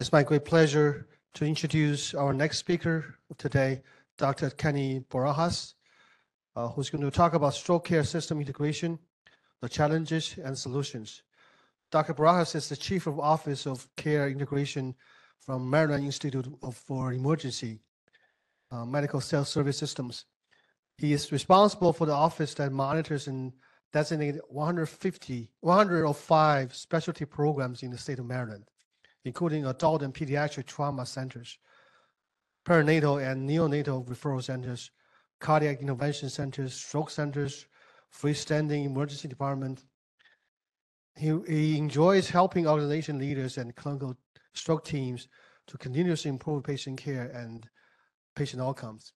It's my great pleasure to introduce our next speaker today, Dr. Kenny Barajas, uh, who's going to talk about stroke care system integration, the challenges and solutions. Dr. Barajas is the Chief of Office of Care Integration from Maryland Institute of- for Emergency uh, Medical Self Service Systems. He is responsible for the office that monitors and designates 150, 105 specialty programs in the state of Maryland, including adult and pediatric trauma centers, perinatal and neonatal referral centers, cardiac intervention centers, stroke centers, freestanding emergency department. He, he enjoys helping organization leaders and clinical stroke teams to continuously improve patient care and patient outcomes.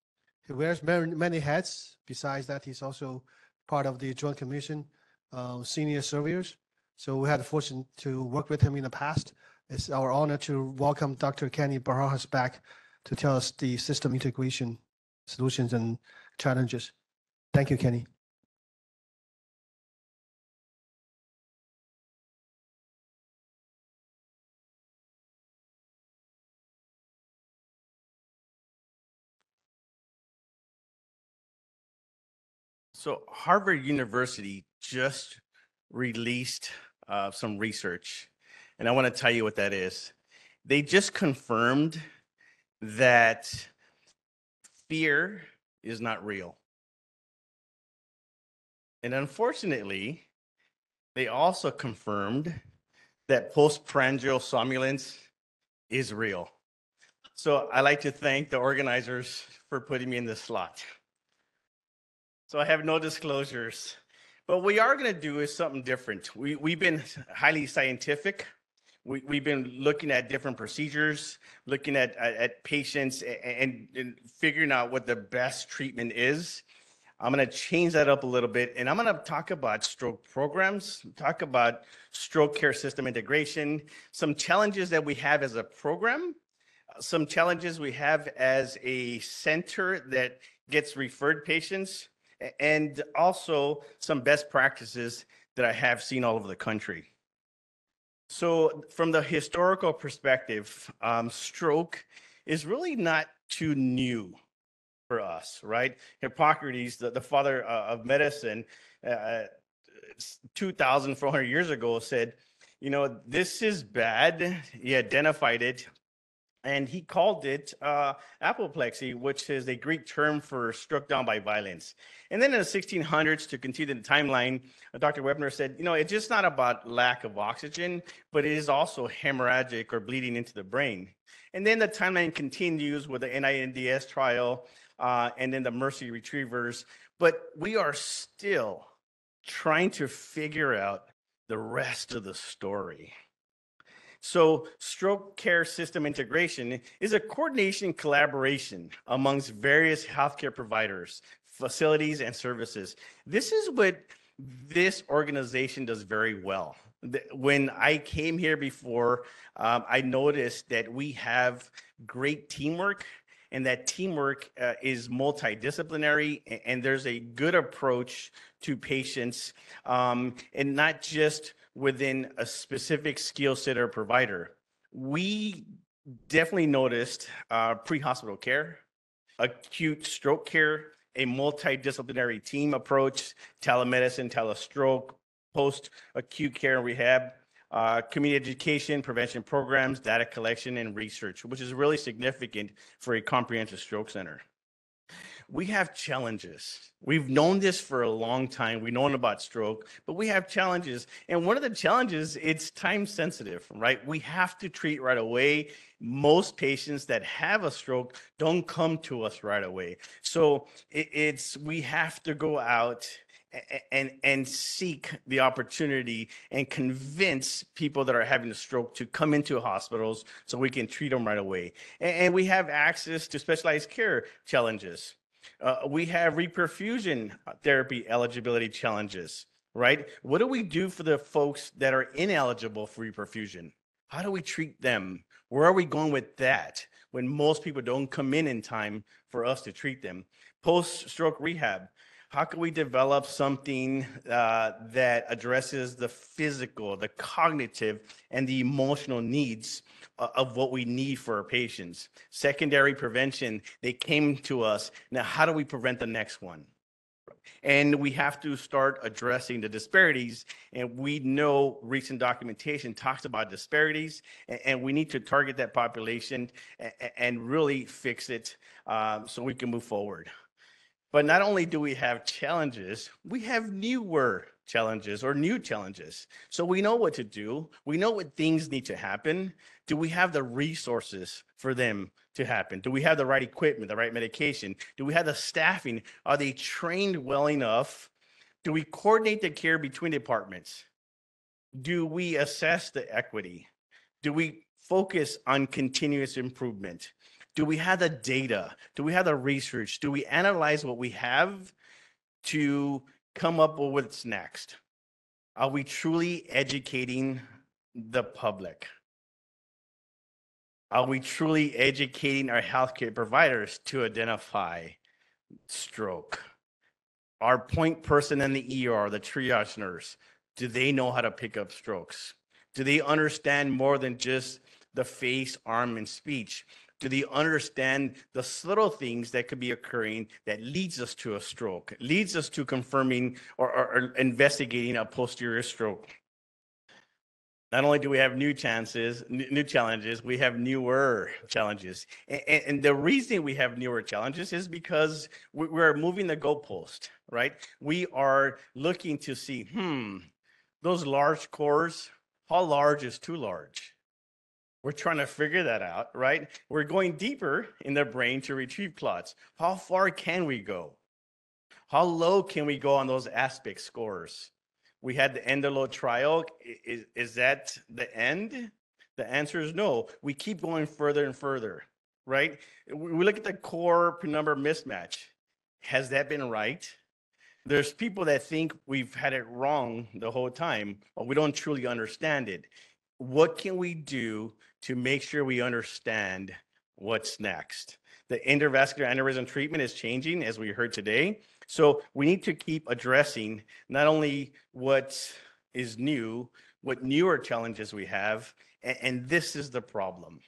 He wears many, many hats. Besides that, he's also part of the Joint Commission, uh, senior surveyors. So we had the fortune to work with him in the past. It's our honor to welcome Dr. Kenny Barajas back to tell us the system integration solutions and challenges. Thank you, Kenny. So Harvard University just released uh, some research, and I want to tell you what that is. They just confirmed that fear is not real. And unfortunately, they also confirmed that postprandial somnolence is real. So I like to thank the organizers for putting me in this slot. So I have no disclosures. But what we are going to do is something different. We, we've been highly scientific. We, we've been looking at different procedures, looking at, at, at patients and, and figuring out what the best treatment is. I'm going to change that up a little bit and I'm going to talk about stroke programs, talk about stroke care system integration, some challenges that we have as a program, uh, some challenges we have as a center that gets referred patients, and also some best practices that I have seen all over the country. So, from the historical perspective, um, stroke is really not too new for us, right? Hippocrates, the, the father uh, of medicine, uh, 2,400 years ago said, you know, this is bad. He identified it and he called it uh, apoplexy, which is a Greek term for struck down by violence. And then in the 1600s, to continue the timeline, uh, Dr. Wepfer said, you know, it's just not about lack of oxygen, but it is also hemorrhagic or bleeding into the brain. And then the timeline continues with the NINDS trial uh, and then the MERCI Retrievers. But we are still trying to figure out the rest of the story. So, stroke care system integration is a coordination collaboration amongst various healthcare providers, facilities, and services. This is what this organization does very well. When I came here before, um, I noticed that we have great teamwork and that teamwork uh, is multidisciplinary a- and there's a good approach to patients um, and not just within a specific skill set or provider. We definitely noticed uh, pre-hospital care, acute stroke care, a multidisciplinary team approach, telemedicine, telestroke, post-acute care and rehab, uh, community education, prevention programs, data collection, and research, which is really significant for a comprehensive stroke center. We have challenges. We've known this for a long time. We've known about stroke, but we have challenges. And one of the challenges, it's time sensitive, right? We have to treat right away. Most patients that have a stroke don't come to us right away. So it's, we have to go out and and seek the opportunity and convince people that are having a stroke to come into hospitals so we can treat them right away. And, and we have access to specialized care challenges. Uh, we have reperfusion therapy eligibility challenges, right? What do we do for the folks that are ineligible for reperfusion? How do we treat them? Where are we going with that when most people don't come in in time for us to treat them? Post stroke rehab. How can we develop something uh, that addresses the physical, the cognitive, and the emotional needs of what we need for our patients? Secondary prevention, they came to us. Now, how do we prevent the next one? And we have to start addressing the disparities. And we know recent documentation talks about disparities, and, we need to target that population and really fix it um, so we can move forward. But not only do we have challenges, we have newer challenges or new challenges. So we know what to do. We know what things need to happen. Do we have the resources for them to happen? Do we have the right equipment, the right medication? Do we have the staffing? Are they trained well enough? Do we coordinate the care between departments? Do we assess the equity? Do we focus on continuous improvement? Do we have the data? Do we have the research? Do we analyze what we have to come up with what's next? Are we truly educating the public? Are we truly educating our healthcare providers to identify stroke? Our point person in the ER, the triage nurse, do they know how to pick up strokes? Do they understand more than just the face, arm, and speech? Do they understand the subtle things that could be occurring that leads us to a stroke, leads us to confirming or, or, or investigating a posterior stroke? Not only do we have new chances, new challenges, we have newer challenges. And, and the reason we have newer challenges is because we're moving the goalpost, right? We are looking to see, hmm, those large cores, how large is too large? We're trying to figure that out, right? We're going deeper in the brain to retrieve clots. How far can we go? How low can we go on those aspect scores? We had the ENDOLOW trial. Is, is that the end? The answer is no. We keep going further and further, right? We we look at the core penumbra mismatch. Has that been right? There's people that think we've had it wrong the whole time, but we don't truly understand it. What can we do to make sure we understand what's next? The endovascular aneurysm treatment is changing, as we heard today. So we need to keep addressing not only what is new, what newer challenges we have, and, and this is the problem.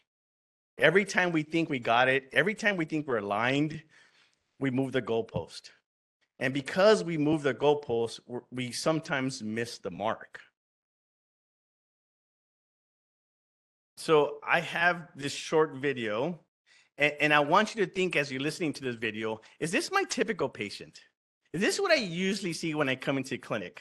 Every time we think we got it, every time we think we're aligned, we move the goalpost. And because we move the goalpost, we sometimes miss the mark. So I have this short video, and, and I want you to think as you're listening to this video, is this my typical patient? Is this what I usually see when I come into clinic?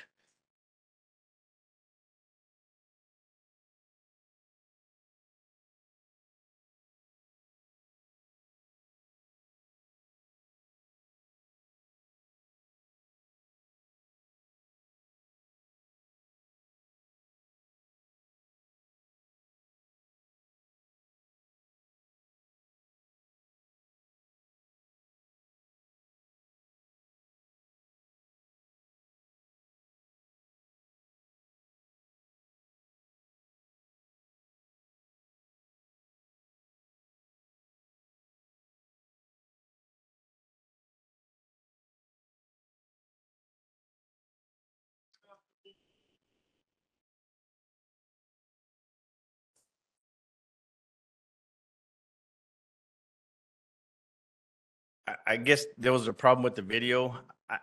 I, guess there was a problem with the video.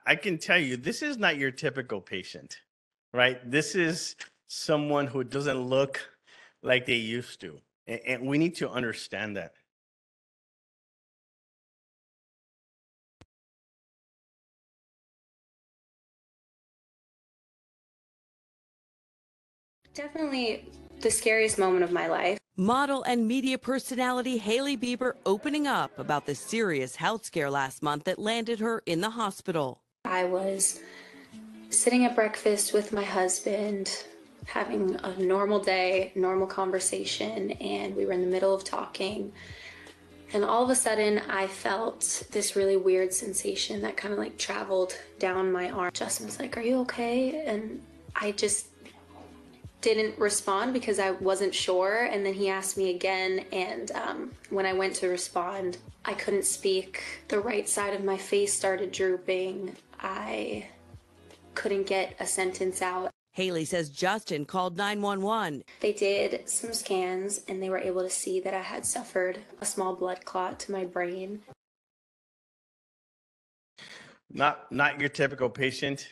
I, can tell you, this is not your typical patient, right? This is someone who doesn't look like they used to. And we need to understand that. Definitely the scariest moment of my life. Model and media personality Hailey Bieber opening up about the serious health scare last month that landed her in the hospital. I was sitting at breakfast with my husband, having a normal day, normal conversation, and we were in the middle of talking. And all of a sudden, I felt this really weird sensation that kind of like traveled down my arm. Justin was like, Are you okay? And I just didn't respond because I wasn't sure. And then he asked me again. And um, when I went to respond, I couldn't speak. The right side of my face started drooping. I couldn't get a sentence out. Hailey says Justin called 911. They did some scans and they were able to see that I had suffered a small blood clot to my brain. Not not your typical patient.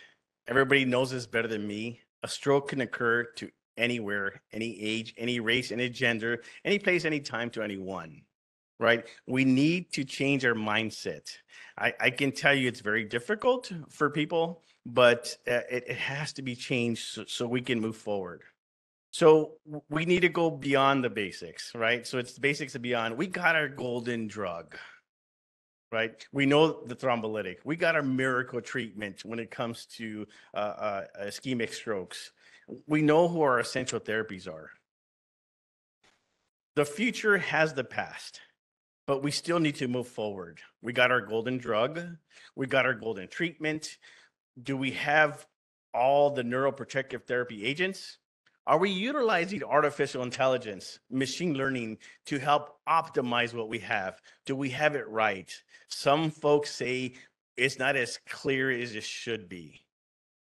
Everybody knows this better than me. A stroke can occur to anywhere, any age, any race, any gender, any place, any time to anyone. Right? We need to change our mindset. I, I can tell you it's very difficult for people, but uh, it, it has to be changed so, so we can move forward. So we need to go beyond the basics, right? So it's the basics and beyond. We got our golden drug right? We know the thrombolytic. We got our miracle treatment when it comes to uh, uh, ischemic strokes. We know who our essential therapies are. The future has the past, but we still need to move forward. We got our golden drug. We got our golden treatment. Do we have all the neuroprotective therapy agents? Are we utilizing artificial intelligence, machine learning to help optimize what we have? Do we have it right? Some folks say it's not as clear as it should be,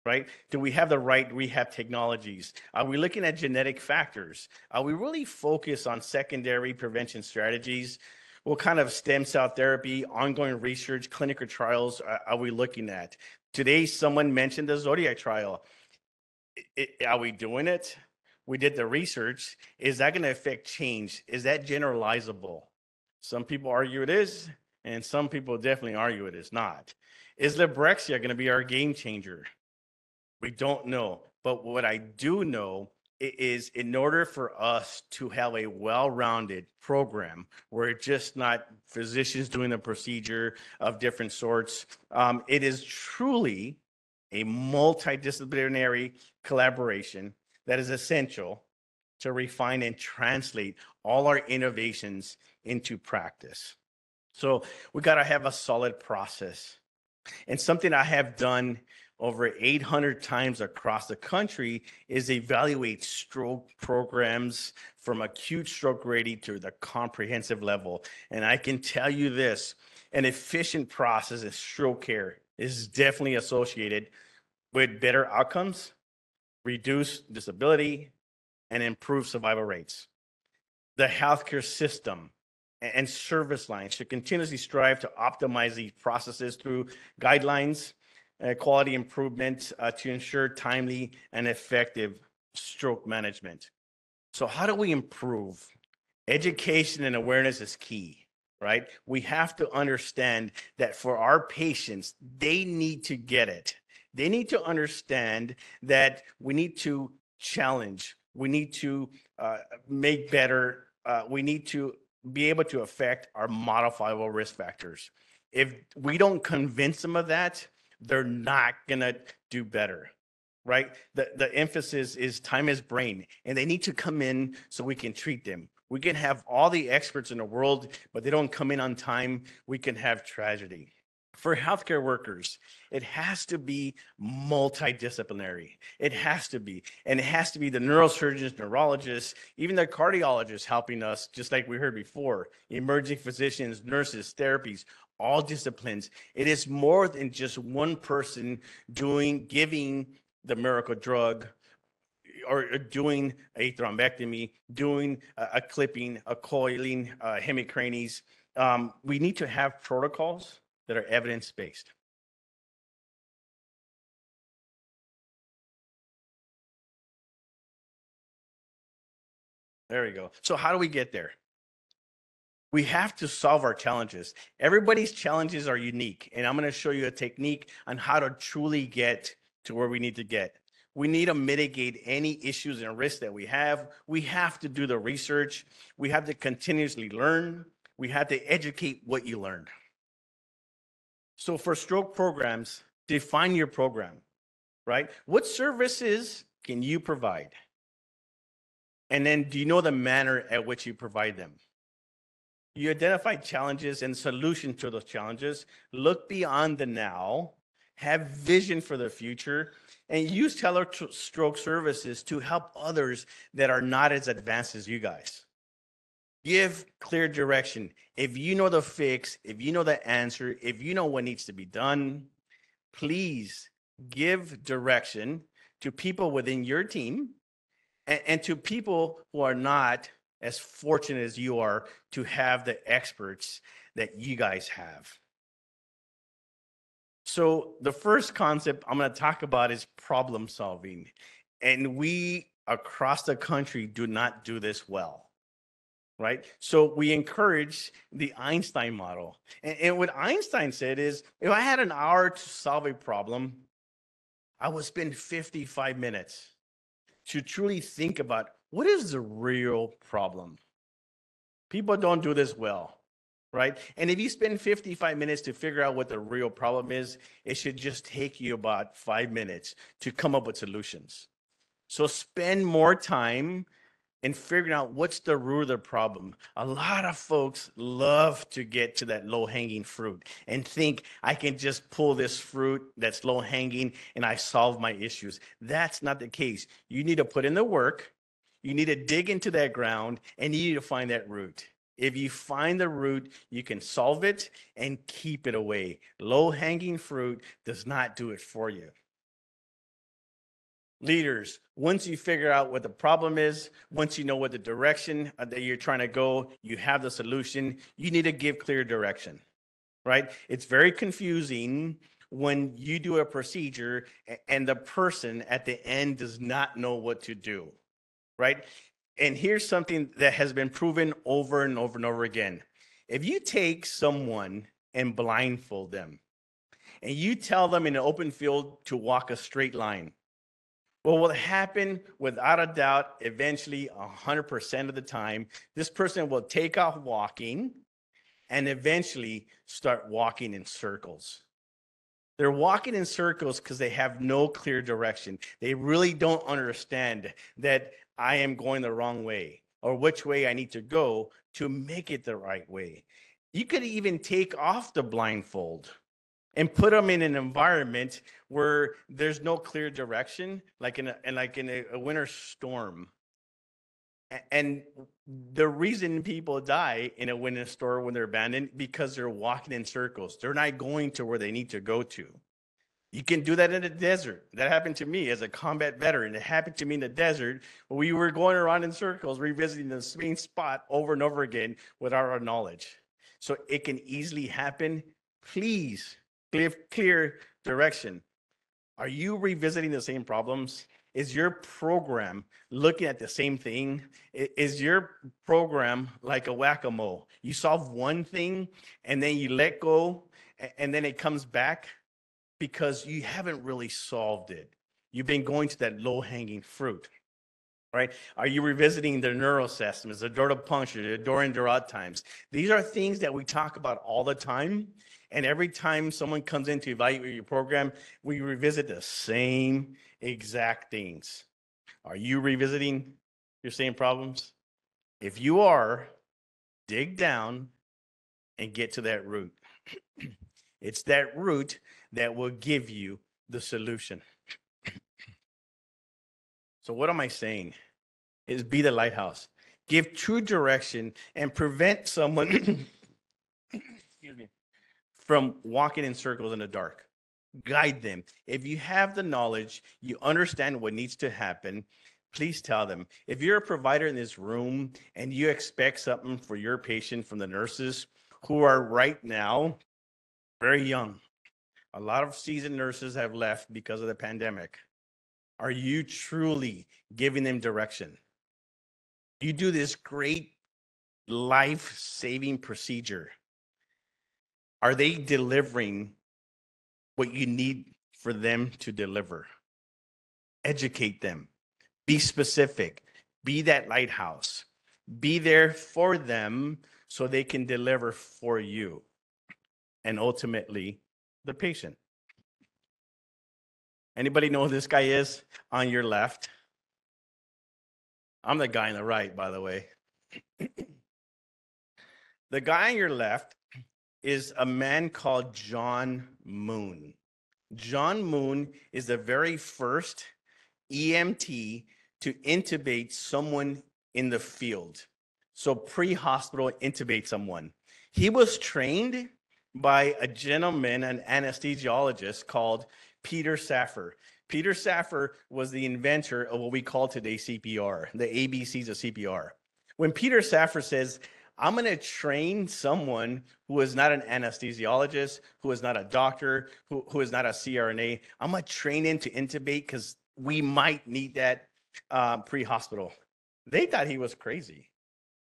right? Do we have the right rehab technologies? Are we looking at genetic factors? Are we really focused on secondary prevention strategies? What kind of stem cell therapy, ongoing research, clinical trials are, we looking at? Today, someone mentioned the Zodiac trial. I- I- are we doing it? We did the research. Is that going to affect change? Is that generalizable? Some people argue it is, and some people definitely argue it is not. Is Librexia going to be our game changer? We don't know. But what I do know is in order for us to have a well-rounded program where it's just not physicians doing the procedure of different sorts, um, it is truly a multidisciplinary collaboration that is essential to refine and translate all our innovations into practice. So we got to have a solid process. And something I have done over 800 times across the country is evaluate stroke programs from acute stroke ready to the comprehensive level. And I can tell you this, an efficient process of stroke care is definitely associated with better outcomes reduce disability, and improve survival rates. The healthcare system and service lines should continuously strive to optimize these processes through guidelines, uh, quality improvement uh, to ensure timely and effective stroke management. So, how do we improve? Education and awareness is key, right? We have to understand that for our patients, they need to get it they need to understand that we need to challenge we need to uh, make better uh, we need to be able to affect our modifiable risk factors. If we don't convince them of that they're not going to do better right? The, the emphasis is time is brain and they need to come in so we can treat them. We can have all the experts in the world but they don't come in on time we can have tragedy for healthcare workers, it has to be multidisciplinary. It has to be. And it has to be the neurosurgeons, neurologists, even the cardiologists helping us, just like we heard before, emerging physicians, nurses, therapies, all disciplines. It is more than just one person doing, giving the miracle drug or doing a thrombectomy, doing a, a clipping, a coiling, uh, hemicranies. Um, we need to have protocols that are evidence-based. There we go. So how do we get there? We have to solve our challenges. Everybody's challenges are unique, and I'm going to show you a technique on how to truly get to where we need to get. We need to mitigate any issues and risks that we have. We have to do the research. We have to continuously learn. We have to educate what you learned. So for stroke programs, define your program, right? What services can you provide? And then do you know the manner at which you provide them? You identify challenges and solutions to those challenges. Look beyond the now, have vision for the future, and use telestroke services to help others that are not as advanced as you guys. Give clear direction. If you know the fix, if you know the answer, if you know what needs to be done, please give direction to people within your team and, and to people who are not as fortunate as you are to have the experts that you guys have. So the first concept I'm going to talk about is problem solving. And we across the country do not do this well. Right. So we encourage the Einstein model. And, and what Einstein said is if I had an hour to solve a problem, I would spend 55 minutes to truly think about what is the real problem. People don't do this well right? And if you spend 55 minutes to figure out what the real problem is, it should just take you about five minutes to come up with solutions. So spend more time in figuring out what's the root of the problem. A lot of folks love to get to that low hanging fruit and think I can just pull this fruit that's low hanging and I solve my issues. That's not the case. You need to put in the work. You need to dig into that ground and you need to find that root. If you find the root, you can solve it and keep it away. Low hanging fruit does not do it for you. Leaders, once you figure out what the problem is, once you know what the direction uh, that you're trying to go, you have the solution, you need to give clear direction, right? It's very confusing when you do a procedure and the person at the end does not know what to do, right? And here's something that has been proven over and over and over again. If you take someone and blindfold them, and you tell them in an open field to walk a straight line, what will happen without a doubt, eventually 100% of the time, this person will take off walking and eventually start walking in circles. They're walking in circles because they have no clear direction. They really don't understand that I am going the wrong way or which way I need to go to make it the right way. You could even take off the blindfold and put them in an environment where there's no clear direction, like in a, and like in a, a winter storm. And the reason people die in a winter storm when they're abandoned because they're walking in circles. They're not going to where they need to go to. You can do that in the desert. That happened to me as a combat veteran. It happened to me in the desert. We were going around in circles, revisiting the same spot over and over again without our knowledge. So it can easily happen. Please give clear direction. Are you revisiting the same problems? Is your program looking at the same thing? Is your program like a whack a mole? You solve one thing and then you let go and then it comes back because you haven't really solved it. You've been going to that low hanging fruit, right? Are you revisiting the neural systems, the door to puncture, the door and times? These are things that we talk about all the time. And every time someone comes in to evaluate your program, we revisit the same exact things. Are you revisiting your same problems? If you are, dig down and get to that root. it's that root that will give you the solution. so, what am I saying? Is be the lighthouse, give true direction, and prevent someone excuse me, from walking in circles in the dark. Guide them. If you have the knowledge, you understand what needs to happen, please tell them. If you're a provider in this room and you expect something for your patient from the nurses who are right now very young, a lot of seasoned nurses have left because of the pandemic. Are you truly giving them direction? You do this great life saving procedure. Are they delivering what you need for them to deliver? Educate them, be specific, be that lighthouse, be there for them so they can deliver for you. And ultimately, the patient. Anybody know who this guy is on your left? I'm the guy on the right, by the way. the guy on your left is a man called John Moon. John Moon is the very first EMT to intubate someone in the field. So pre-hospital intubate someone. He was trained by a gentleman, an anesthesiologist called Peter Safar. Peter Safar was the inventor of what we call today CPR, the ABCs of CPR. When Peter Safar says, I'm going to train someone who is not an anesthesiologist, who is not a doctor, who, who is not a CRNA, I'm going to train him to intubate because we might need that uh, pre hospital. They thought he was crazy.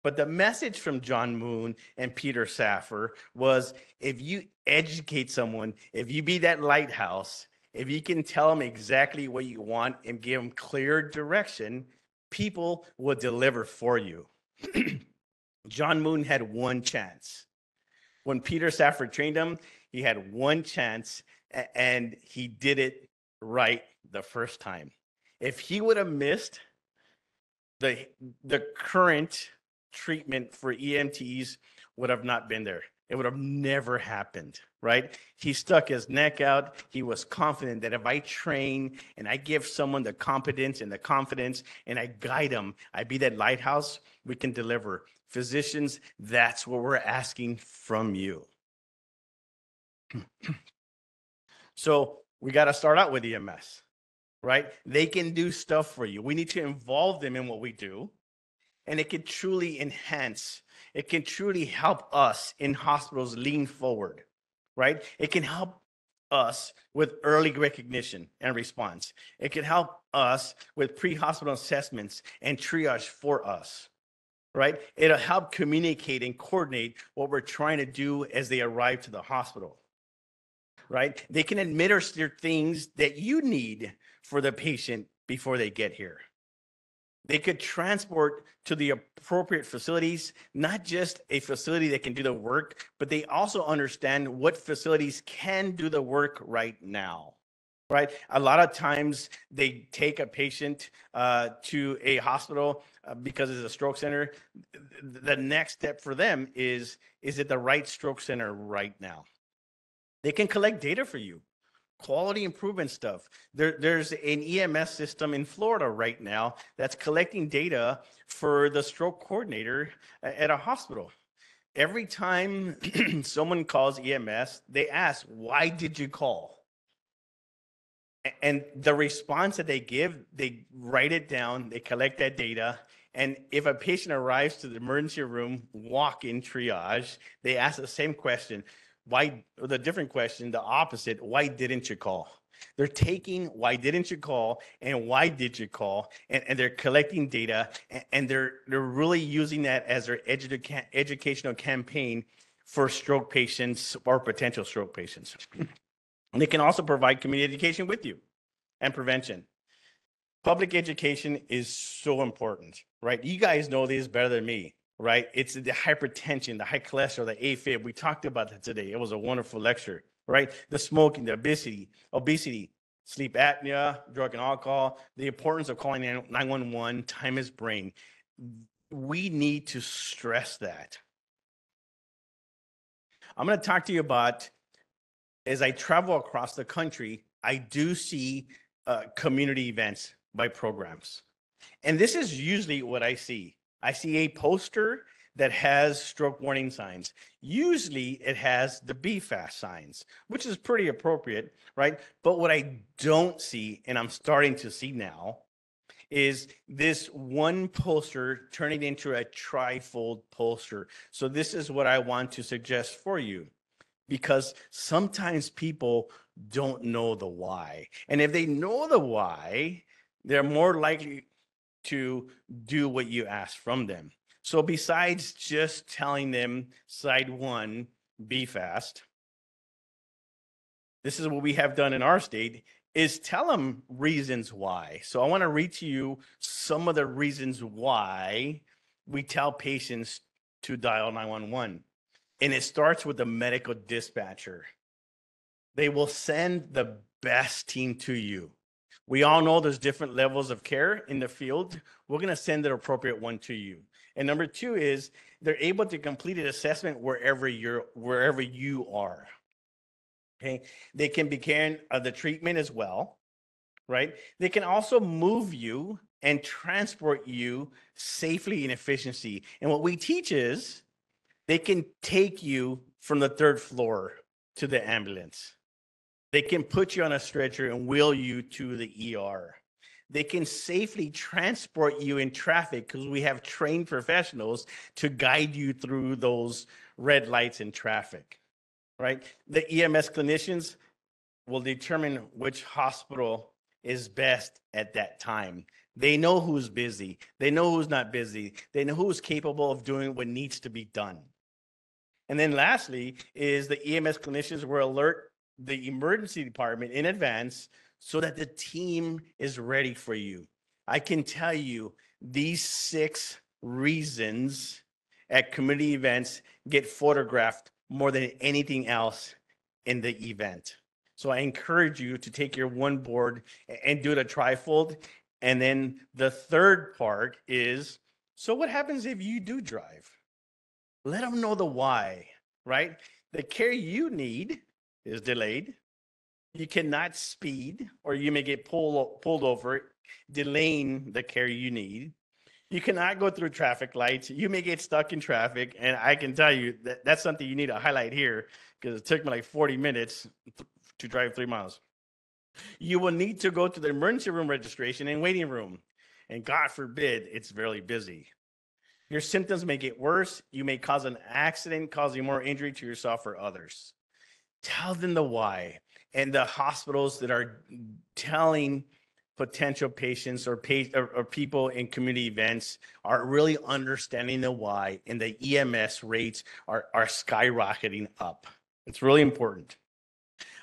But the message from John Moon and Peter Safar was if you educate someone, if you be that lighthouse, if you can tell them exactly what you want and give them clear direction, people will deliver for you. John Moon had one chance. When Peter Safar trained him, he had one chance and he did it right the first time. If he would have missed, the the current treatment for EMTs would have not been there. It would have never happened, right? He stuck his neck out. He was confident that if I train and I give someone the competence and the confidence and I guide them, I be that lighthouse, we can deliver. Physicians, that's what we're asking from you. so we got to start out with EMS, right? They can do stuff for you. We need to involve them in what we do and it can truly enhance it can truly help us in hospitals lean forward right it can help us with early recognition and response it can help us with pre-hospital assessments and triage for us right? It'll help communicate and coordinate what we're trying to do as they arrive to the hospital right? They can administer things that you need for the patient before they get here. They could transport to the appropriate facilities, not just a facility that can do the work, but they also understand what facilities can do the work right now. Right. A lot of times they take a patient uh, to a hospital uh, because it's a stroke center. The next step for them is is it the right stroke center right now? They can collect data for you quality improvement stuff. There, there's an EMS system in Florida right now that's collecting data for the stroke coordinator at a hospital. Every time someone calls EMS, they ask, Why did you call? And the response that they give, they write it down, they collect that data. And if a patient arrives to the emergency room, walk in triage, they ask the same question why the different question the opposite why didn't you call? They're taking why didn't you call? and why did you call? and, and they're collecting data and, and, they're they're really using that as their edu- educational campaign for stroke patients or potential stroke patients they can also provide community education with you and prevention public education is so important right you guys know this better than me right? It's the hypertension, the high cholesterol, the AFib. We talked about that today. It was a wonderful lecture, right? The smoking, the obesity, obesity, sleep apnea, drug and alcohol, the importance of calling 911, time is brain. We need to stress that. I'm going to talk to you about as I travel across the country, I do see uh, community events by programs. And this is usually what I see. I see a poster that has stroke warning signs. Usually it has the BFAST signs, which is pretty appropriate, right? But what I don't see, and I'm starting to see now, is this one poster turning into a trifold poster. So this is what I want to suggest for you because sometimes people don't know the why. And if they know the why, they're more likely to do what you ask from them. So besides just telling them side one, be fast, this is what we have done in our state is tell them reasons why. So I want to read to you some of the reasons why we tell patients to dial 911. And it starts with the medical dispatcher. They will send the best team to you. We all know there's different levels of care in the field. We're going to send the appropriate one to you. And number two is they're able to complete an assessment wherever you're wherever you are. Okay, they can be carrying uh, the treatment as well, right? They can also move you and transport you safely and efficiency. And what we teach is they can take you from the third floor to the ambulance. They can put you on a stretcher and wheel you to the ER. They can safely transport you in traffic because we have trained professionals to guide you through those red lights in traffic, right? The EMS clinicians will determine which hospital is best at that time. They know who's busy. They know who's not busy. They know who's capable of doing what needs to be done. And then lastly is the EMS clinicians will alert the emergency department in advance so that the team is ready for you. I can tell you these six reasons at community events get photographed more than anything else in the event. So I encourage you to take your one board and do it a trifold. And then the third part is so what happens if you do drive? Let them know the why, right? The care you need is delayed. You cannot speed, or you may get pulled pulled over, delaying the care you need. You cannot go through traffic lights. You may get stuck in traffic, and I can tell you that that's something you need to highlight here because it took me like 40 minutes to drive three miles. You will need to go to the emergency room registration and waiting room, and God forbid it's very busy. Your symptoms may get worse. You may cause an accident, causing more injury to yourself or others. Tell them the why. And the hospitals that are telling potential patients or, pa- or, people in community events are really understanding the why, and the EMS rates are, are skyrocketing up. It's really important.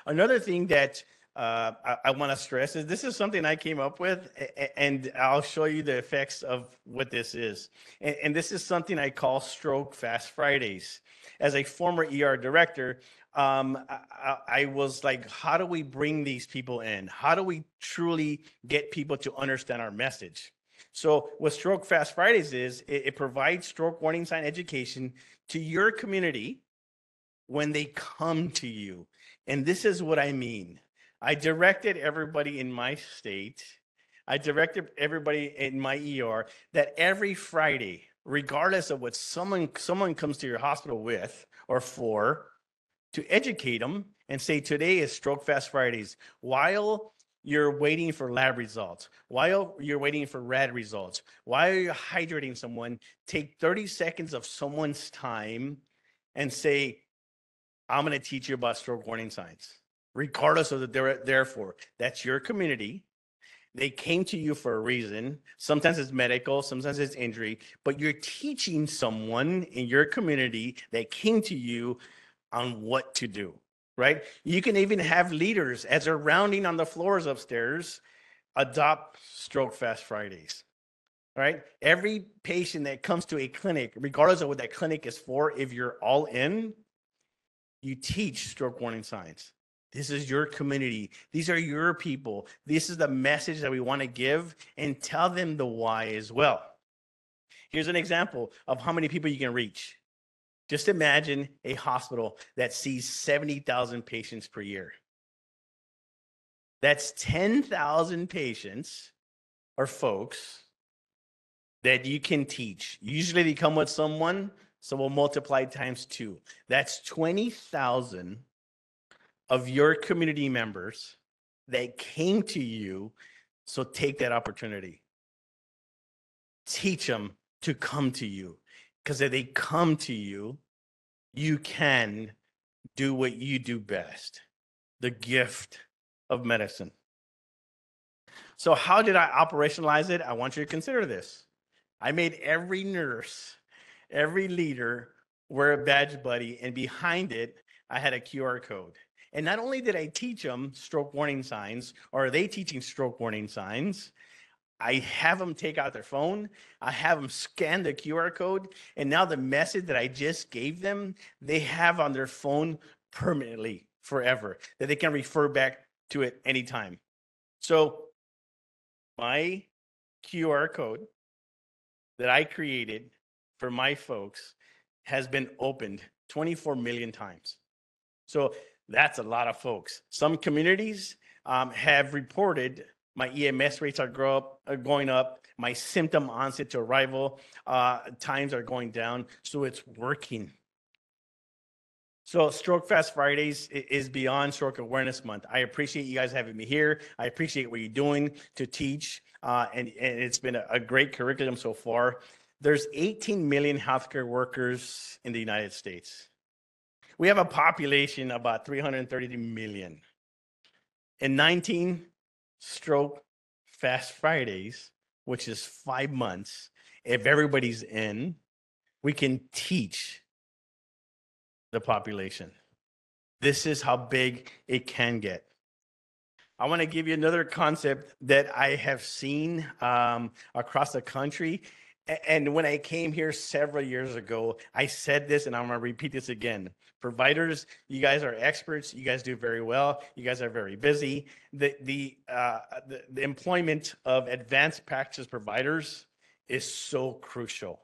Another thing that uh, I, I want to stress is this is something I came up with, and I'll show you the effects of what this is. And, and this is something I call Stroke Fast Fridays. As a former ER director, um, I, I- I was like, how do we bring these people in? How do we truly get people to understand our message? So, what Stroke Fast Fridays is, it, it provides stroke warning sign education to your community when they come to you. And this is what I mean. I directed everybody in my state, I directed everybody in my ER that every Friday, regardless of what someone someone comes to your hospital with or for, to educate them and say today is Stroke Fast Fridays. While you're waiting for lab results, while you're waiting for rad results, while you're hydrating someone, take 30 seconds of someone's time and say, I'm going to teach you about stroke warning signs, regardless of they're there for. That's your community. They came to you for a reason. Sometimes it's medical, sometimes it's injury, but you're teaching someone in your community that came to you on what to do, right? You can even have leaders as they're rounding on the floors upstairs adopt Stroke Fast Fridays. Right? Every patient that comes to a clinic, regardless of what that clinic is for, if you're all in, you teach stroke warning signs. This is your community. These are your people. This is the message that we want to give and tell them the why as well. Here's an example of how many people you can reach. Just imagine a hospital that sees 70,000 patients per year. That's 10,000 patients or folks that you can teach. Usually they come with someone, so we'll multiply times two. That's 20,000 of your community members that came to you. So take that opportunity. Teach them to come to you. Because if they come to you, you can do what you do best the gift of medicine. So, how did I operationalize it? I want you to consider this. I made every nurse, every leader wear a badge buddy, and behind it, I had a QR code. And not only did I teach them stroke warning signs, or are they teaching stroke warning signs, I have them take out their phone, I have them scan the QR code, and now the message that I just gave them, they have on their phone permanently forever that they can refer back to it anytime. So, my QR code that I created for my folks has been opened 24 million times. So That's a lot of folks. Some communities um, have reported my EMS rates are grow up, are going up. My symptom onset to arrival uh, times are going down. So it's working. So Stroke Fast Fridays is beyond Stroke Awareness Month. I appreciate you guys having me here. I appreciate what you're doing to teach, uh, and, and it's been a, a great curriculum so far. There's 18 million healthcare workers in the United States. We have a population about 333 million. In 19 Stroke Fast Fridays, which is five months, if everybody's in, we can teach the population. This is how big it can get. I want to give you another concept that I have seen um, across the country. And when I came here several years ago, I said this and I'm going to repeat this again. Providers, you guys are experts. You guys do very well. You guys are very busy. The, the, uh, the, the employment of advanced practice providers is so crucial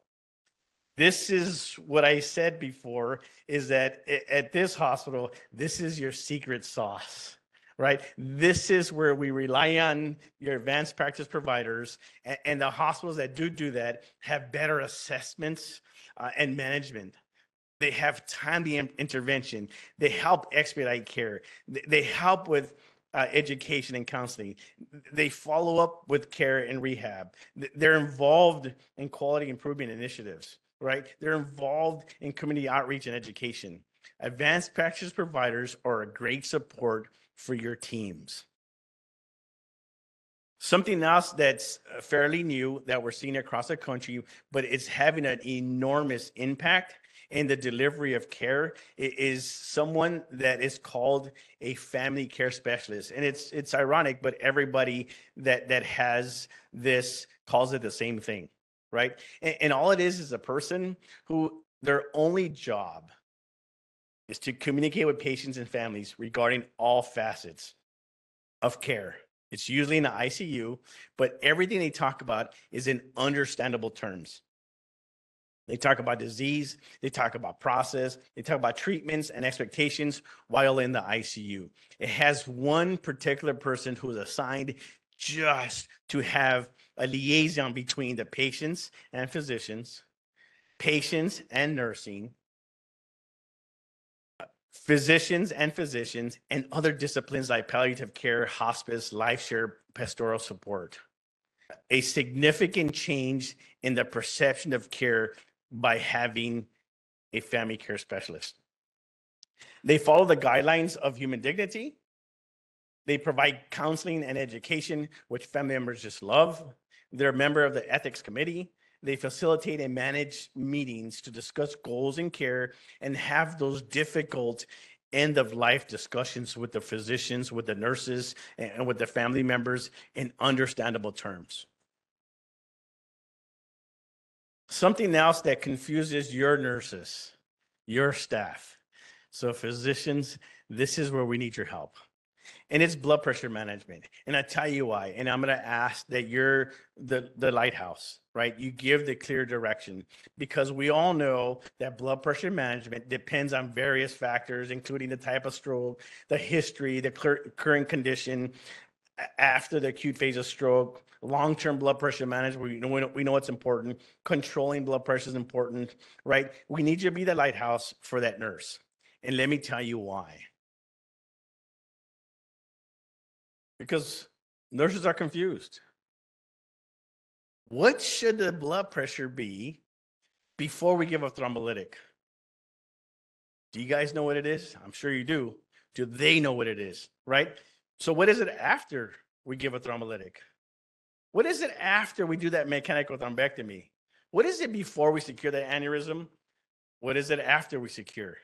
this is what I said before is that at this hospital, this is your secret sauce, right? This is where we rely on your advanced practice providers and, and the hospitals that do do that have better assessments uh, and management. They have timely intervention. They help expedite care. They, help with uh, education and counseling. They follow up with care and rehab. They're involved in quality improvement initiatives right? They're involved in community outreach and education. Advanced practice providers are a great support for your teams. Something else that's uh, fairly new that we're seeing across the country, but it's having an enormous impact in the delivery of care is someone that is called a family care specialist. And it's it's ironic, but everybody that that has this calls it the same thing right? And, and all it is is a person who their only job is to communicate with patients and families regarding all facets of care. It's usually in the ICU, but everything they talk about is in understandable terms. They talk about disease, they talk about process, they talk about treatments and expectations while in the ICU. It has one particular person who is assigned just to have a liaison between the patients and physicians, patients and nursing, physicians and physicians, and other disciplines like palliative care, hospice, life share, pastoral support. A significant change in the perception of care by having a family care specialist. They follow the guidelines of human dignity. They provide counseling and education, which family members just love. They're a member of the ethics committee. They facilitate and manage meetings to discuss goals and care and have those difficult end of life discussions with the physicians, with the nurses, and with the family members in understandable terms. Something else that confuses your nurses, your staff. So physicians, this is where we need your help and it's blood pressure management. And I tell you why. And I'm going to ask that you're the, the lighthouse, right? You give the clear direction because we all know that blood pressure management depends on various factors, including the type of stroke, the history, the cur- current condition after the acute phase of stroke, long-term blood pressure management. We know, we know, we know it's important. Controlling blood pressure is important, right? We need you to be the lighthouse for that nurse. And let me tell you why. Because nurses are confused. What should the blood pressure be before we give a thrombolytic? Do you guys know what it is? I'm sure you do. Do they know what it is? Right? So, what is it after we give a thrombolytic? What is it after we do that mechanical thrombectomy? What is it before we secure the aneurysm? What is it after we secure?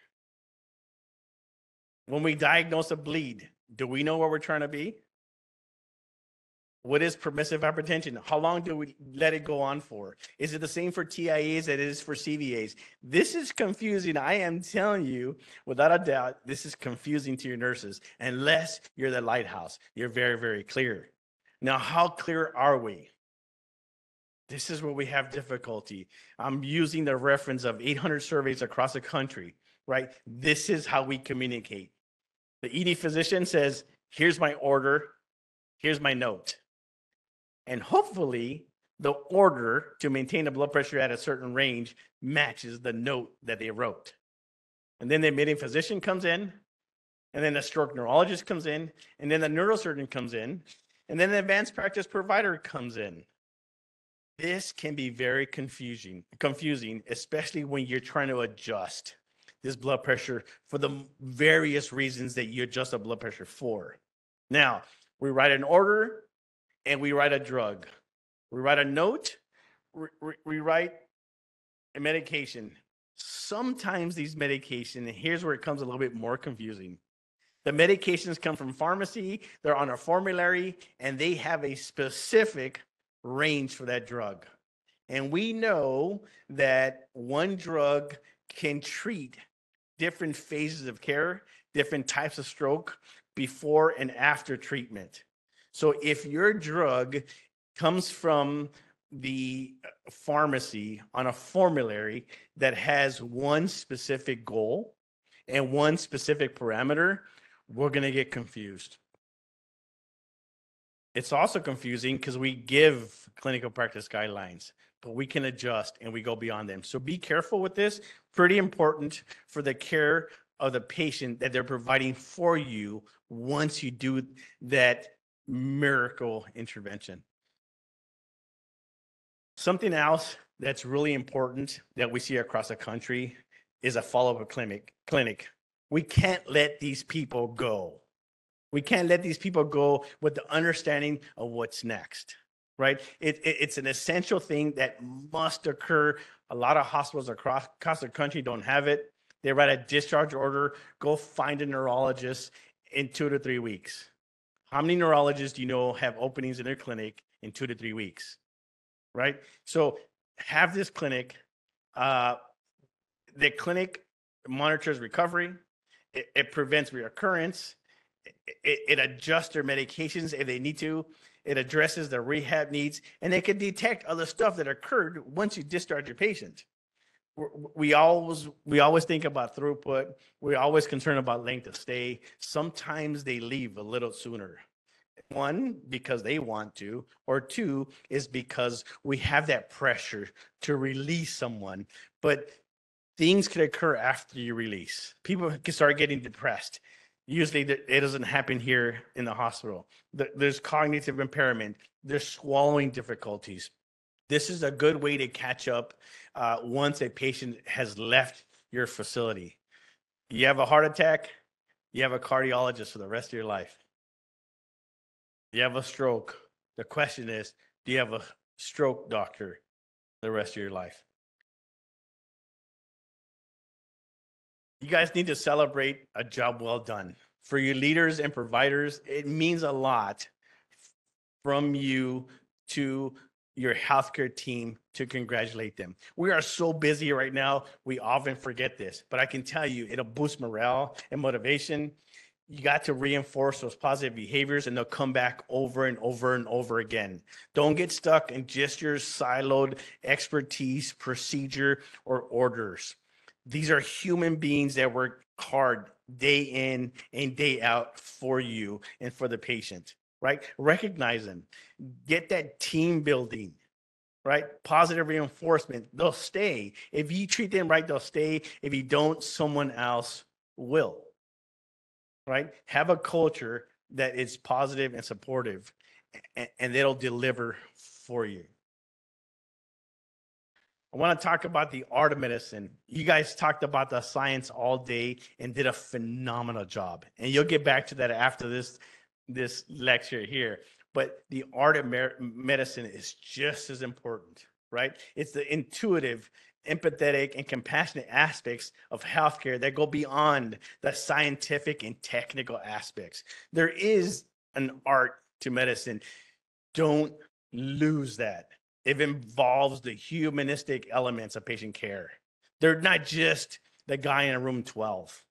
When we diagnose a bleed, do we know where we're trying to be? What is permissive hypertension? How long do we let it go on for? Is it the same for TIAs as it is for CVAs? This is confusing. I am telling you, without a doubt, this is confusing to your nurses unless you're the lighthouse. You're very, very clear. Now, how clear are we? This is where we have difficulty. I'm using the reference of 800 surveys across the country, right? This is how we communicate. The ED physician says, here's my order, here's my note. And hopefully, the order to maintain the blood pressure at a certain range matches the note that they wrote. And then the admitting physician comes in, and then the stroke neurologist comes in, and then the neurosurgeon comes in, and then the advanced practice provider comes in. This can be very confusing, confusing, especially when you're trying to adjust this blood pressure for the various reasons that you adjust the blood pressure for. Now, we write an order and we write a drug. We write a note, we, we- write a medication. Sometimes these medication, and here's where it comes a little bit more confusing. The medications come from pharmacy, they're on a formulary, and they have a specific range for that drug. And we know that one drug can treat different phases of care, different types of stroke before and after treatment. So if your drug comes from the uh, pharmacy on a formulary that has one specific goal and one specific parameter, we're going to get confused. It's also confusing because we give clinical practice guidelines, but we can adjust and we go beyond them. So be careful with this. Pretty important for the care of the patient that they're providing for you once you do that miracle intervention. Something else that's really important that we see across the country is a follow-up clinic. Clinic. We can't let these people go. We can't let these people go with the understanding of what's next, right? It, it- it's an essential thing that must occur. A lot of hospitals across, across the country don't have it. They write a discharge order, go find a neurologist in two to three weeks. How many neurologists do you know have openings in their clinic in two to three weeks? Right? So have this clinic. Uh, the clinic monitors recovery. It, it prevents reoccurrence. It, it, adjusts their medications if they need to. It addresses their rehab needs, and it can detect other stuff that occurred once you discharge your patient. We're- always we always think about throughput. We're always concerned about length of stay. Sometimes they leave a little sooner. One, because they want to, or two, is because we have that pressure to release someone. But things could occur after you release. People can start getting depressed. Usually it doesn't happen here in the hospital. There's cognitive impairment, there's swallowing difficulties. This is a good way to catch up uh, once a patient has left your facility. You have a heart attack, you have a cardiologist for the rest of your life. You have a stroke. The question is, do you have a stroke doctor the rest of your life? You guys need to celebrate a job well done. For your leaders and providers, it means a lot from you to your healthcare team to congratulate them. We are so busy right now, we often forget this, but I can tell you it'll boost morale and motivation. You got to reinforce those positive behaviors and they'll come back over and over and over again. Don't get stuck in just your siloed expertise, procedure, or orders. These are human beings that work hard day in and day out for you and for the patient, right? Recognize them, get that team building, right? Positive reinforcement. They'll stay. If you treat them right, they'll stay. If you don't, someone else will, right? Have a culture that is positive and supportive, and, and it'll deliver for you. I want to talk about the art of medicine. You guys talked about the science all day and did a phenomenal job. And you'll get back to that after this this lecture here. But the art of medicine is just as important, right? It's the intuitive, empathetic, and compassionate aspects of healthcare that go beyond the scientific and technical aspects. There is an art to medicine. Don't lose that it involves the humanistic elements of patient care. They're not just the guy in a room 12,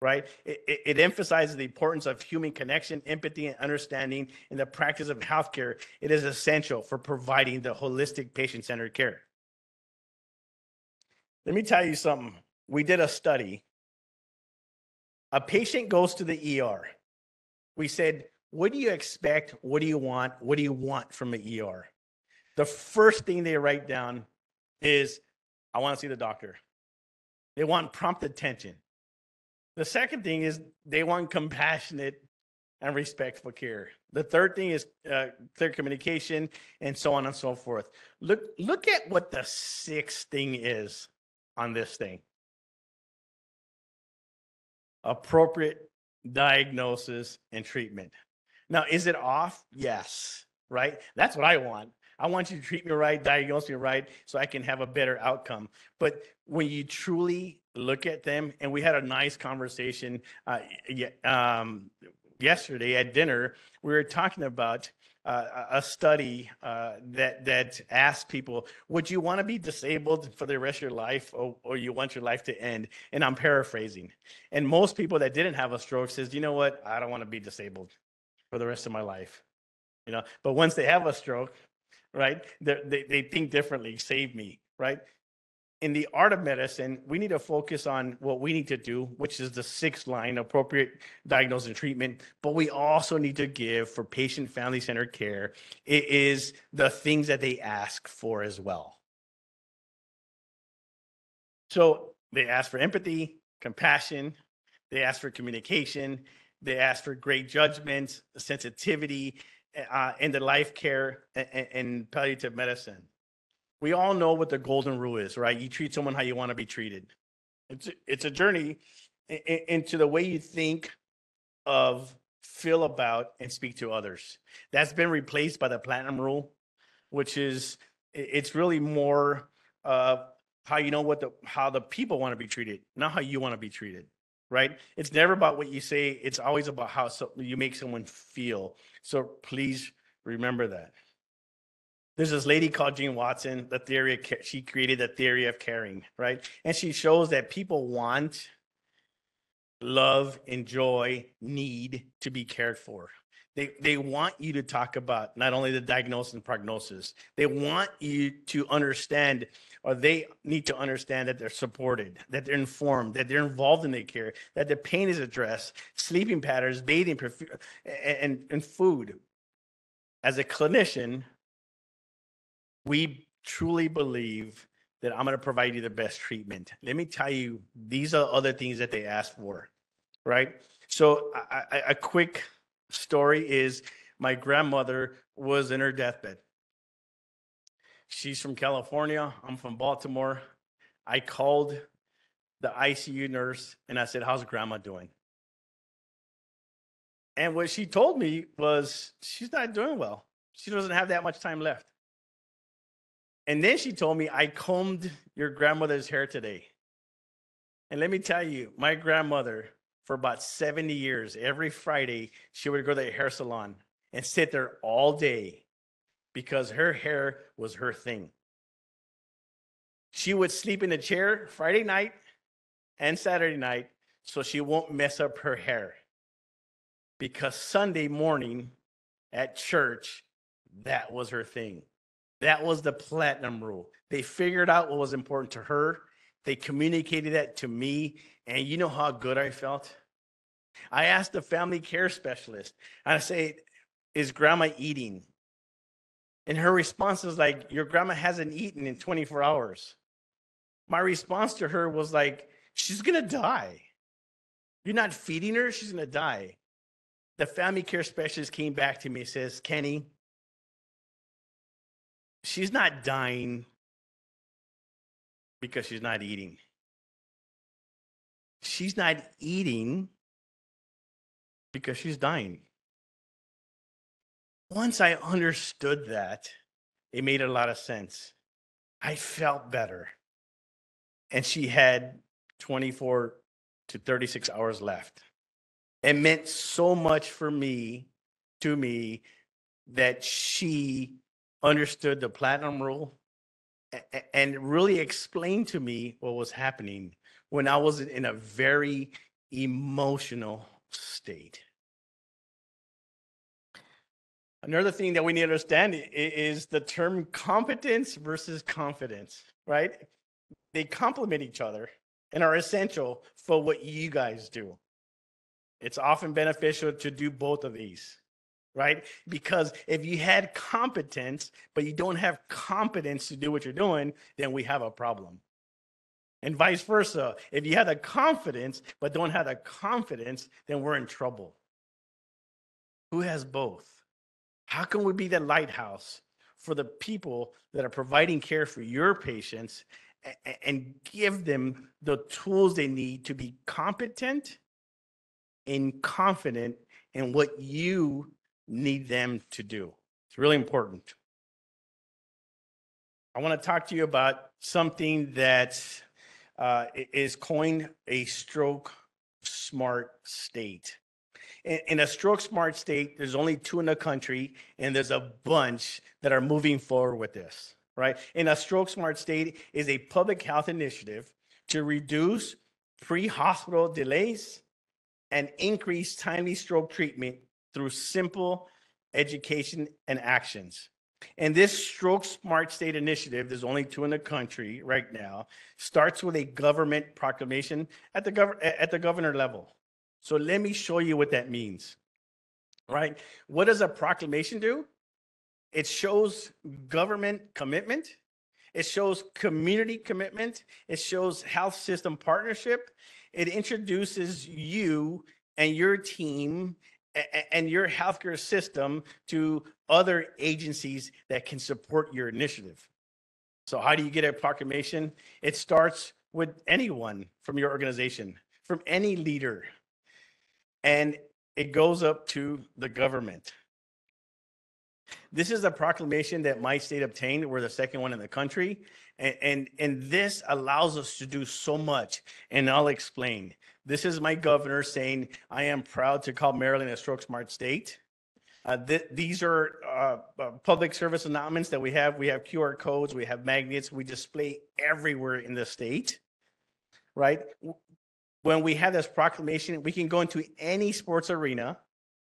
right? It, it, it emphasizes the importance of human connection, empathy, and understanding in the practice of healthcare. It is essential for providing the holistic patient centered care. Let me tell you something. We did a study A patient goes to the ER. We said, what do you expect? What do you want? What do you want from the ER? The first thing they write down is, I want to see the doctor. They want prompt attention. The second thing is they want compassionate and respectful care. The third thing is uh, clear communication and so on and so forth. Look, look at what the sixth thing is on this thing. Appropriate diagnosis and treatment. Now, is it off? Yes, right? That's what I want. I want you to treat me right, diagnose me right, so I can have a better outcome. But when you truly look at them, and we had a nice conversation uh, um, yesterday at dinner, we were talking about uh, a study uh, that that asked people, "Would you want to be disabled for the rest of your life, or, or you want your life to end?" And I'm paraphrasing. And most people that didn't have a stroke says, "You know what? I don't want to be disabled for the rest of my life." You know, but once they have a stroke, right? They, they think differently, save me, right? In the art of medicine, we need to focus on what we need to do, which is the sixth line, appropriate diagnosis and treatment. But we also need to give for patient family centered care, it is the things that they ask for as well. So they ask for empathy, compassion, they ask for communication, they ask for great judgment, sensitivity, uh, in the life care and, palliative medicine. We all know what the golden rule is, right? You treat someone how you want to be treated. It's it's a journey into the way you think of, feel about, and speak to others. That's been replaced by the platinum rule, which is it's really more uh, how you know what the how the people want to be treated, not how you want to be treated right? It's never about what you say. It's always about how so, you make someone feel. So please remember that. There's this lady called Jean Watson, the theory of, she created the theory of caring, right? And she shows that people want, love, enjoy, need to be cared for. They, they want you to talk about not only the diagnosis and prognosis, they want you to understand or they need to understand that they're supported, that they're informed, that they're involved in their care, that the pain is addressed, sleeping patterns, bathing, and, and food. As a clinician, we truly believe that I'm going to provide you the best treatment. Let me tell you, these are other things that they ask for, right? So, I, I, a quick story is my grandmother was in her deathbed. She's from California. I'm from Baltimore. I called the ICU nurse and I said, How's grandma doing? And what she told me was, She's not doing well. She doesn't have that much time left. And then she told me, I combed your grandmother's hair today. And let me tell you, my grandmother, for about 70 years, every Friday, she would go to the hair salon and sit there all day because her hair was her thing. She would sleep in a chair Friday night and Saturday night so she won't mess up her hair. Because Sunday morning at church, that was her thing. That was the platinum rule. They figured out what was important to her. They communicated that to me. And you know how good I felt? I asked the family care specialist, I say, Is grandma eating? And her response was like, Your grandma hasn't eaten in 24 hours. My response to her was like, She's going to die. You're not feeding her, she's going to die. The family care specialist came back to me and says, Kenny, she's not dying because she's not eating. She's not eating because she's dying. Once I understood that, it made a lot of sense. I felt better. And she had 24 to 36 hours left. It meant so much for me, to me, that she understood the platinum rule and really explained to me what was happening when I was in a very emotional state. Another thing that we need to understand is the term competence versus confidence, right? They complement each other and are essential for what you guys do. It's often beneficial to do both of these, right? Because if you had competence, but you don't have competence to do what you're doing, then we have a problem. And vice versa. If you have the confidence, but don't have the confidence, then we're in trouble. Who has both? How can we be the lighthouse for the people that are providing care for your patients and give them the tools they need to be competent and confident in what you need them to do? It's really important. I want to talk to you about something that uh, is coined a stroke smart state. In, in a stroke smart state, there's only two in the country, and there's a bunch that are moving forward with this, right? In a stroke smart state is a public health initiative to reduce pre-hospital delays and increase timely stroke treatment through simple education and actions. And this Stroke Smart State initiative, there's only two in the country right now, starts with a government proclamation at the gov- at the governor level. So let me show you what that means. Right? What does a proclamation do? It shows government commitment. It shows community commitment. It shows health system partnership. It introduces you and your team and your healthcare system to other agencies that can support your initiative. So how do you get a proclamation? It starts with anyone from your organization, from any leader. And it goes up to the government. This is a proclamation that my state obtained. We're the second one in the country. And, and, and this allows us to do so much. And I'll explain. This is my governor saying, I am proud to call Maryland a stroke smart state. Uh, th- these are uh, uh, public service announcements that we have. We have QR codes, we have magnets, we display everywhere in the state, right? When we have this proclamation, we can go into any sports arena.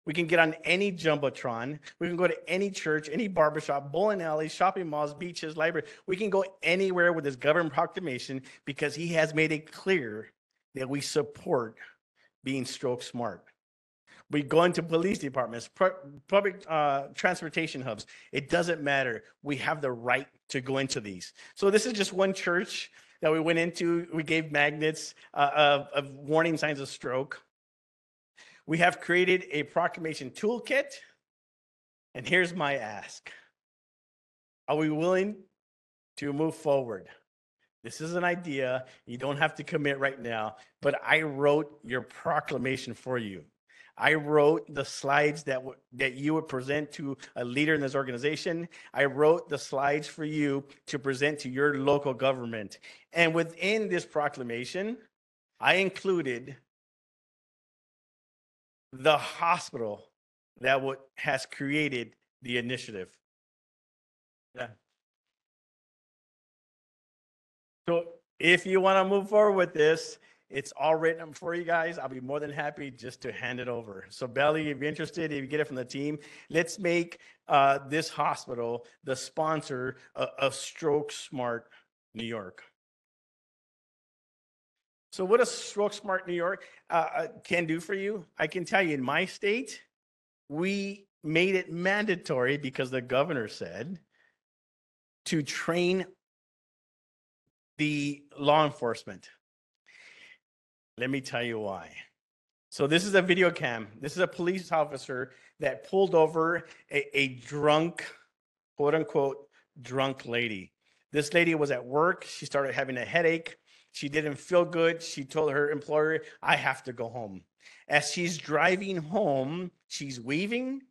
We can get on any jumbotron. We can go to any church, any barbershop, bowling alleys, shopping malls, beaches, library. We can go anywhere with this government proclamation because he has made it clear that we support being stroke smart. We go into police departments, pu- public uh, transportation hubs. It doesn't matter. We have the right to go into these. So this is just one church that we went into. We gave magnets uh, of, of warning signs of stroke. We have created a proclamation toolkit. And here's my ask. Are we willing to move forward? This is an idea. You don't have to commit right now, but I wrote your proclamation for you. I wrote the slides that w- that you would present to a leader in this organization. I wrote the slides for you to present to your local government. And within this proclamation, I included the hospital that would, has created the initiative. Yeah. So if you want to move forward with this, it's all written for you guys. I'll be more than happy just to hand it over. So Belly, if you're interested, if you get it from the team, let's make uh, this hospital the sponsor of, of Stroke Smart New York. So what does Stroke Smart New York uh, uh, can do for you? I can tell you in my state, we made it mandatory because the governor said to train the law enforcement. Let me tell you why. So this is a video cam. This is a police officer that pulled over a, a drunk, quote unquote, drunk lady. This lady was at work. She started having a headache. She didn't feel good. She told her employer, I have to go home. As she's driving home, she's weaving.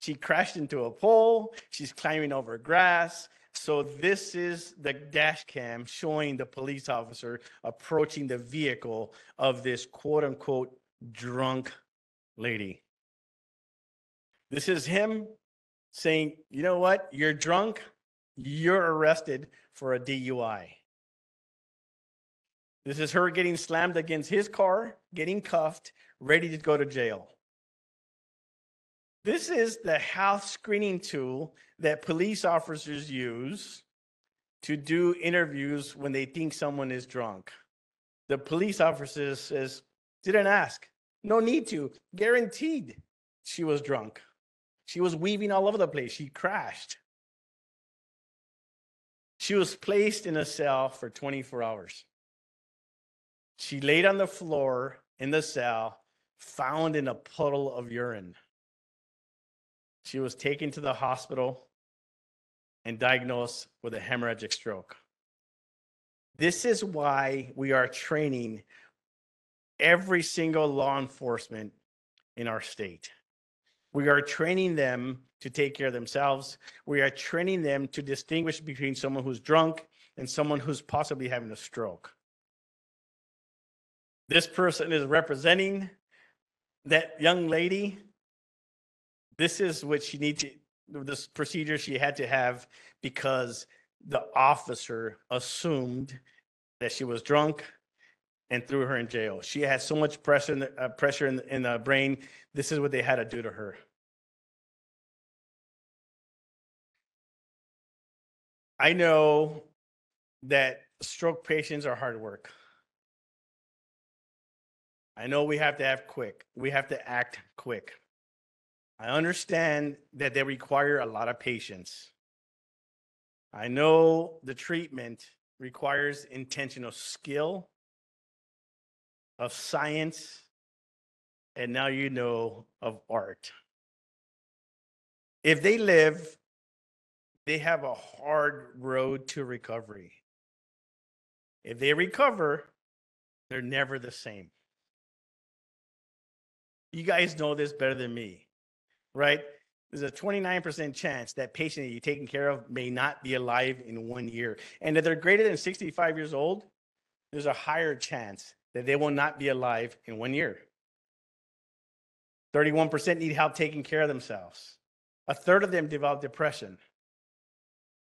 She crashed into a pole. She's climbing over grass. So this is the dash cam showing the police officer approaching the vehicle of this quote unquote drunk lady. This is him saying, you know what? You're drunk. You're arrested for a DUI. This is her getting slammed against his car, getting cuffed, ready to go to jail. This is the health screening tool that police officers use to do interviews when they think someone is drunk. The police officer says, didn't ask. No need to. Guaranteed she was drunk. She was weaving all over the place. She crashed. She was placed in a cell for 24 hours. She laid on the floor in the cell, found in a puddle of urine. She was taken to the hospital and diagnosed with a hemorrhagic stroke. This is why we are training every single law enforcement in our state. We are training them to take care of themselves. We are training them to distinguish between someone who's drunk and someone who's possibly having a stroke. This person is representing that young lady. This is what she needs this procedure she had to have because the officer assumed that she was drunk and threw her in jail. She had so much pressure in the, uh, pressure in, the- in the brain. This is what they had to do to her. I know that stroke patients are hard work. I know we have to have quick. We have to act quick. I understand that they require a lot of patience. I know the treatment requires intentional skill, of science, and now you know of art. If they live, they have a hard road to recovery. If they recover, they're never the same. You guys know this better than me, right? There's a 29% chance that patient that you're taking care of may not be alive in one year. And if they're greater than 65 years old, there's a higher chance that they will not be alive in one year. 31% need help taking care of themselves. A third of them develop depression.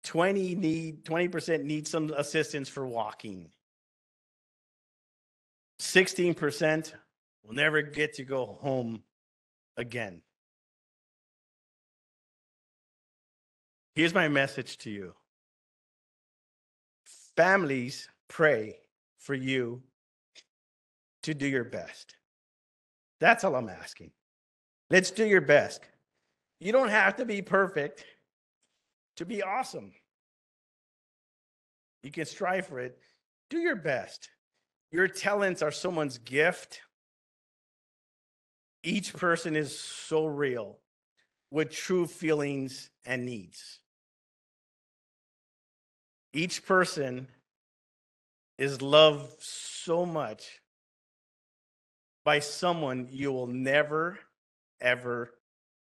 20 need 20% need some assistance for walking. 16% will never get to go home again. Here's my message to you. Families pray for you to do your best. That's all I'm asking. Let's do your best. You don't have to be perfect to be awesome. You can strive for it. Do your best. Your talents are someone's gift. Each person is so real with true feelings and needs. Each person is loved so much by someone you will never, ever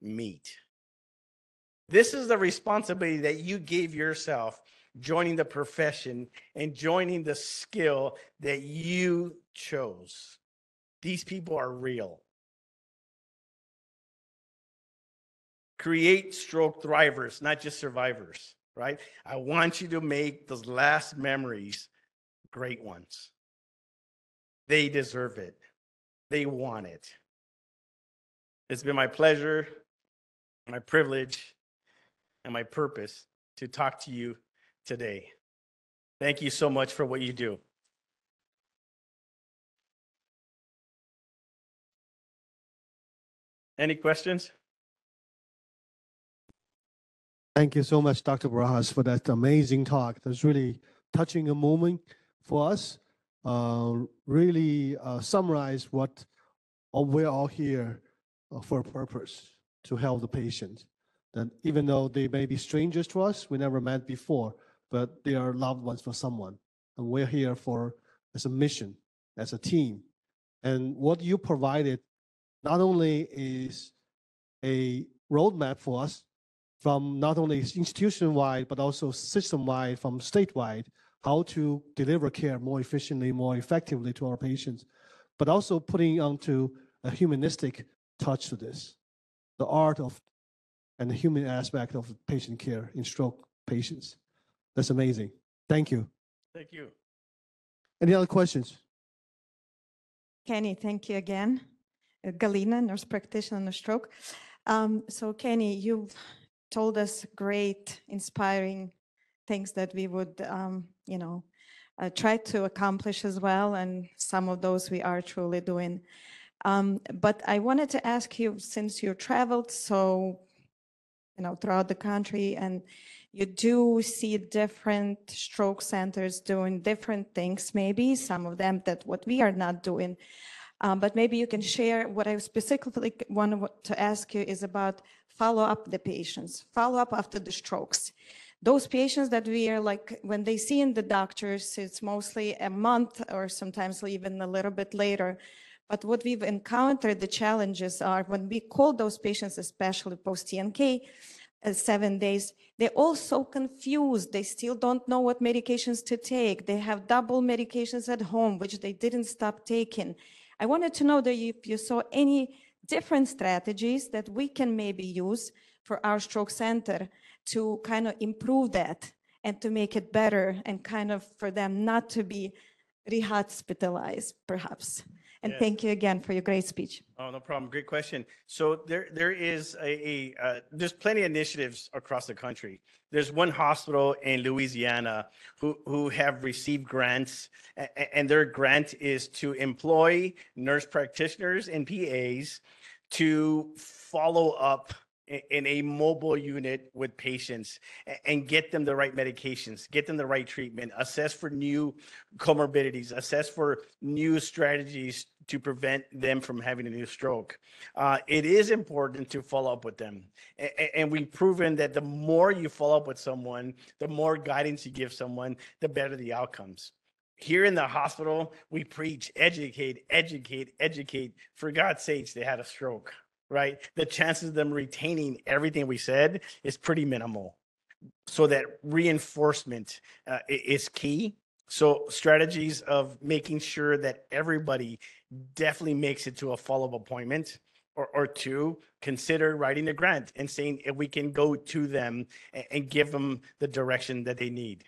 meet. This is the responsibility that you gave yourself joining the profession and joining the skill that you chose. These people are real. Create stroke thrivers, not just survivors, right? I want you to make those last memories great ones. They deserve it. They want it. It's been my pleasure, my privilege, and my purpose to talk to you today. Thank you so much for what you do. Any questions? Thank you so much, Dr. Barajas, for that amazing talk. That's really touching a moment for us. Uh, really uh, summarize what uh, we're all here uh, for a purpose to help the patient. That even though they may be strangers to us, we never met before, but they are loved ones for someone, and we're here for as a mission, as a team. And what you provided not only is a roadmap for us from not only institution-wide, but also system-wide, from statewide, how to deliver care more efficiently, more effectively to our patients, but also putting onto a humanistic touch to this, the art of and the human aspect of patient care in stroke patients. That's amazing. Thank you. Thank you. Any other questions? Kenny, thank you again. Galina, nurse practitioner on the stroke. Um, so Kenny, you've told us great, inspiring things that we would, um, you know, uh, try to accomplish as well, and some of those we are truly doing. Um, but I wanted to ask you, since you traveled so, you know, throughout the country and you do see different stroke centers doing different things, maybe some of them that what we are not doing. Um, but maybe you can share what I specifically want to ask you is about follow up the patients, follow up after the strokes. Those patients that we are like, when they see in the doctors, it's mostly a month or sometimes even a little bit later. But what we've encountered, the challenges are when we call those patients, especially post TNK, uh, seven days, they're all so confused. They still don't know what medications to take. They have double medications at home, which they didn't stop taking. I wanted to know that if you saw any different strategies that we can maybe use for our stroke center to kind of improve that and to make it better and kind of for them not to be rehospitalized, perhaps. And Yes. thank you again for your great speech. Oh, no problem. Great question. So there, there is a, a uh, there's plenty of initiatives across the country. There's one hospital in Louisiana who, who have received grants, and their grant is to employ nurse practitioners and PAs to follow up in a mobile unit with patients and get them the right medications, get them the right treatment, assess for new comorbidities, assess for new strategies to prevent them from having a new stroke. Uh, it is important to follow up with them. A- and we've proven that the more you follow up with someone, the more guidance you give someone, the better the outcomes. Here in the hospital, we preach, educate, educate, educate. For God's sakes, they had a stroke, right? The chances of them retaining everything we said is pretty minimal. So that reinforcement uh, is key. So strategies of making sure that everybody definitely makes it to a follow-up appointment or, or two, consider writing a grant and saying if we can go to them and, and give them the direction that they need.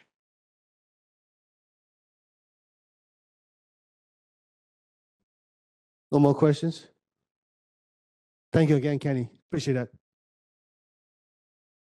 No more questions? Thank you again, Kenny. Appreciate that.